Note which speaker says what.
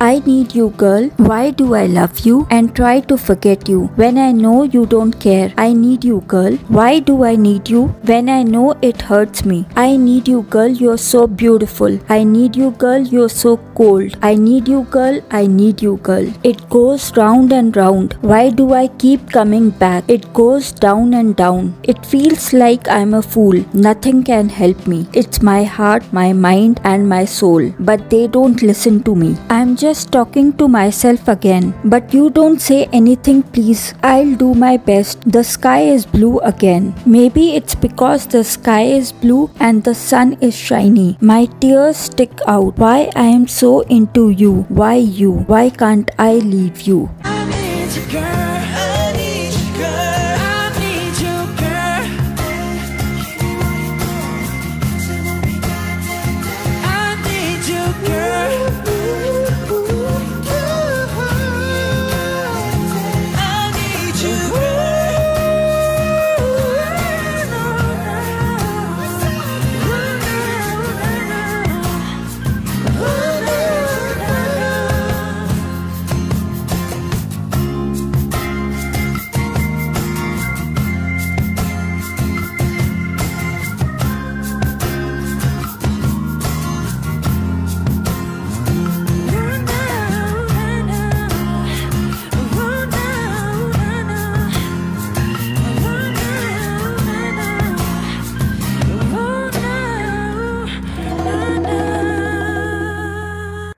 Speaker 1: I need you, girl. Why do I love you and try to forget you when I know you don't care? I need you, girl. Why do I need you when I know it hurts me? I need you, girl. You're so beautiful. I need you, girl. You're so cold. I need you, girl. I need you, girl. It goes round and round. Why do I keep coming back? It goes down and down. It feels like I'm a fool. Nothing can help me. It's my heart, my mind, and my soul. But they don't listen to me. I'm just just talking to myself again. But you don't say anything, please. I'll do my best. The sky is blue again. Maybe it's because the sky is blue and the sun is shiny. My tears stick out. Why I am so into you? Why you? Why can't I leave you?